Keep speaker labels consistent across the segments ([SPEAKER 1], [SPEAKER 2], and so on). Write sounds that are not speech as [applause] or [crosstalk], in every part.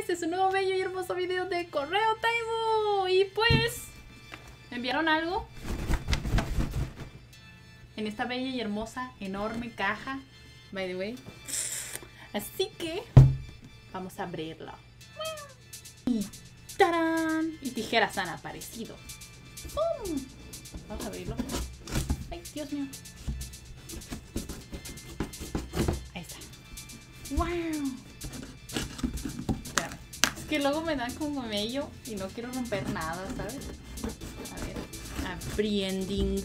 [SPEAKER 1] Este es un nuevo bello y hermoso video de Correo Taibo. Y pues, me enviaron algo en esta bella y hermosa, enorme caja, by the way. Así que, vamos a abrirlo. Y ¡tarán! Y tijeras han aparecido. Vamos a abrirlo. Ay, Dios mío. Ahí está. ¡Wow! Que luego me dan como medio y no quiero romper nada, ¿sabes? A ver. Abriending.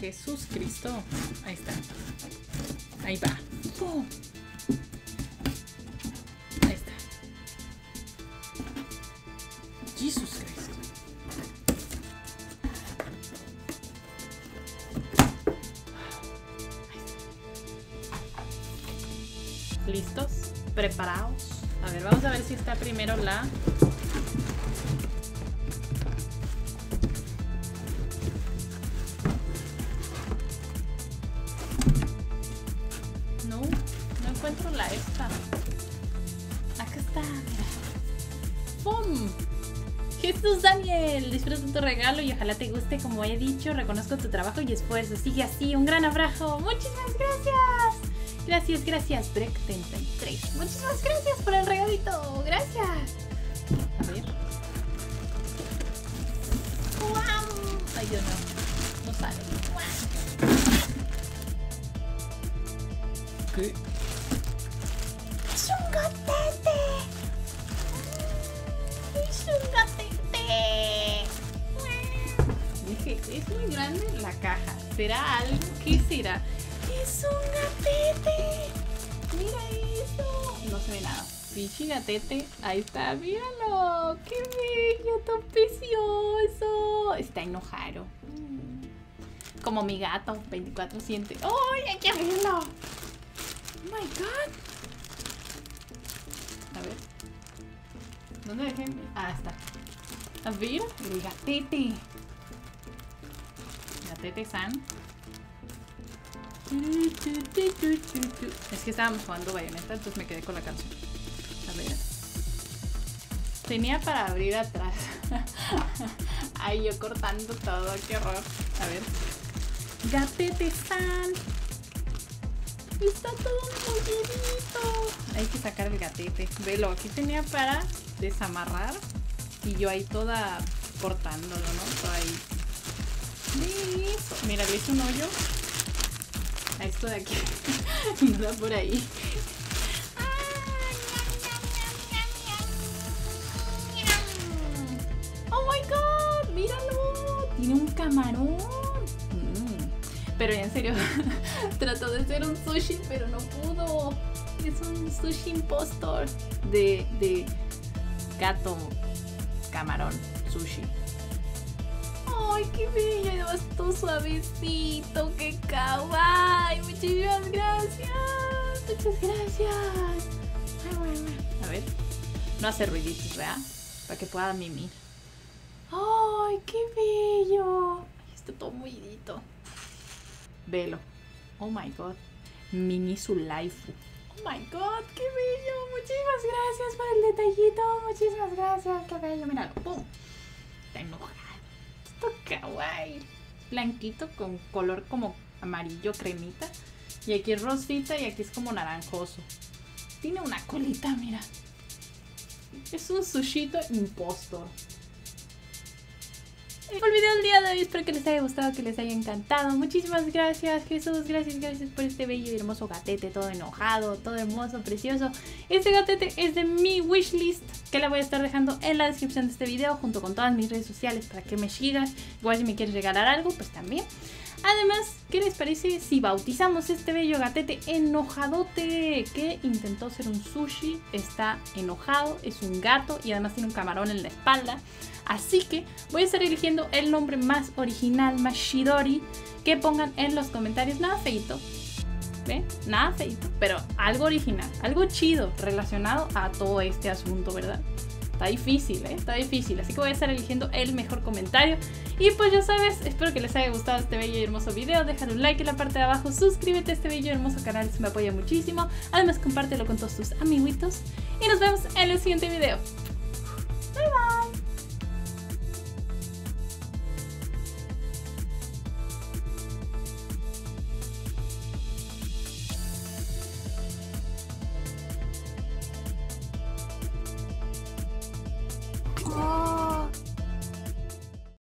[SPEAKER 1] Jesús Cristo. Ahí está. Ahí va. Ahí está. Jesús Cristo. ¿Listos? ¿Preparados? A ver, vamos a ver si está primero la... No, no encuentro la esta. Acá está. ¡Pum! Jesús Daniel, disfruta tu regalo y ojalá te guste. Como he dicho, reconozco tu trabajo y esfuerzo. Sigue así, un gran abrazo. Muchísimas gracias. Gracias, gracias, Breck33. Muchísimas gracias por el regalito. Gracias. A ver. ¡Guau! Ay, Dios no. No sale. ¡Guau! ¿Qué? ¡Es un gatete! ¡Es un gatete! Dije, es muy grande la caja. ¿Será algo? ¿Qué será? ¡Es un gatete! ¡Mira eso! No se ve nada. Pichi gatete. Ahí está, míralo. ¡Qué bello! ¡Tan precioso! Está enojado. Mm. Como mi gato, 24 siente. ¡Ay, hay que abrirlo! ¡Oh my god! A ver. ¿Dónde dejé? Ah, está. A ver, el gatete. Gatete San. Es que estábamos jugando bayoneta, entonces me quedé con la canción. A ver. Tenía para abrir atrás. [laughs] Ay, yo cortando todo, qué horror. A ver. Gatete San. Está todo mollidito. Hay que sacar el gatete. Velo, aquí tenía para desamarrar. Y yo ahí toda cortándolo, ¿no? Mira, le hice un hoyo esto de aquí. [laughs] va por ahí. ¡Oh my god! ¡Míralo! Tiene un camarón. Mm. Pero en serio, [laughs] trató de ser un sushi, pero no pudo. Es un sushi impostor de, de gato camarón sushi. ¡Ay, qué bello! Además todo suavecito, qué kawaii. Muchísimas gracias. Muchas gracias. A ver. No hace ruiditos, ¿verdad? Para que pueda mimir. ¡Ay, qué bello! Está todo mollidito. Velo. Oh my god. Mini su laifu. Oh my god, qué bello. Muchísimas gracias por el detallito. Muchísimas gracias. Qué bello. Míralo. ¡Pum! Blanquito con color como amarillo cremita. Y aquí es rosita y aquí es como naranjoso. Tiene una colita, mira. Es un sushito impostor. El video del día de hoy. Espero que les haya gustado, que les haya encantado. Muchísimas gracias, Jesús. Gracias, gracias por este bello y hermoso gatete, todo enojado, todo hermoso, precioso. Este gatete es de mi wishlist, que la voy a estar dejando en la descripción de este video, junto con todas mis redes sociales para que me sigas. Igual si me quieres regalar algo, pues también. Además, ¿qué les parece si bautizamos este bello gatete enojadote que intentó ser un sushi? Está enojado, es un gato y además tiene un camarón en la espalda. Así que voy a estar eligiendo el nombre más original, más shidori, que pongan en los comentarios. Nada feito, ¿ve? Nada feito, pero algo original, algo chido relacionado a todo este asunto, ¿verdad? Está difícil, ¿eh? Está difícil. Así que voy a estar eligiendo el mejor comentario. Y pues ya sabes, espero que les haya gustado este bello y hermoso video. Déjale un like en la parte de abajo. Suscríbete a este bello y hermoso canal, se me apoya muchísimo. Además, compártelo con todos tus amiguitos. Y nos vemos en el siguiente video.